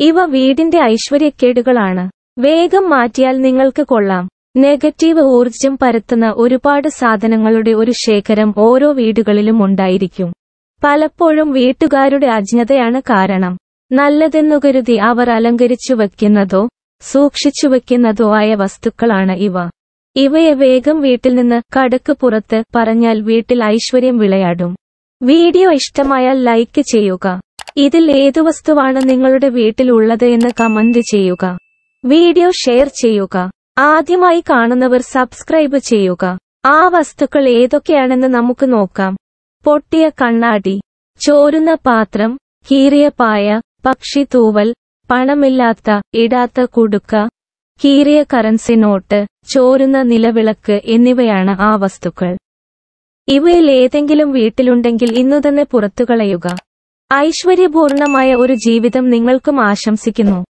ഇവ വീടിന്റെ ഐശ്വര്യക്കേടുകളാണ്. വേഗം മാറ്റിയാൽ നിങ്ങൾക്ക് കൊള്ളാം. നെഗറ്റീവ് ഊർജം പരത്തുന്ന ഒരുപാട് സാധനങ്ങളുടെ ഒരു ശേഖരം ഓരോ വീടുകളിലും ഉണ്ടായിരിക്കും. പലപ്പോഴും വീട്ടുകാരുടെ അജ്ഞതയാണ് കാരണം. നല്ലതെന്നു കരുതി അവർ അലങ്കരിച്ചു വയ്ക്കുന്നതോ സൂക്ഷിച്ചു വയ്ക്കുന്നതോ ആയ വസ്തുക്കളാണ് ഇവ. ഇവയെ വേഗം വീട്ടിൽ നിന്ന് കടക്ക് പുറത്ത് പറഞ്ഞാൽ വീട്ടിൽ ഐശ്വര്യം വിളയാടും. വീഡിയോ ഇഷ്ടമായാൽ ലൈക്ക് ചെയ്യുക. ഇതിൽ ഏതു വസ്തുവാണ് നിങ്ങളുടെ വീട്ടിൽ ഉള്ളത് എന്ന് കമന്റ് ചെയ്യുക. വീഡിയോ ഷെയർ ചെയ്യുക. ആദ്യമായി കാണുന്നവർ സബ്സ്ക്രൈബ് ചെയ്യുക. ആ വസ്തുക്കൾ ഏതൊക്കെയാണെന്ന് നമുക്ക് നോക്കാം. പൊട്ടിയ കണ്ണാടി. ചോരുന്ന പാത്രം. കീറിയ പായ. പക്ഷി തൂവൽ. പണമില്ലാത്ത ഇടാത്ത കുടുക്ക. കീറിയ കറൻസി നോട്ട്. ചോരുന്ന നിലവിളക്ക് എന്നിവയാണ് ആ വസ്തുക്കൾ. ഇവയിൽ ഏതെങ്കിലും വീട്ടിലുണ്ടെങ്കിൽ ഇന്നു തന്നെ പുറത്തുകളയുക. ഐശ്വര്യപൂർണമായ ഒരു ജീവിതം നിങ്ങൾക്കും ആശംസിക്കുന്നു.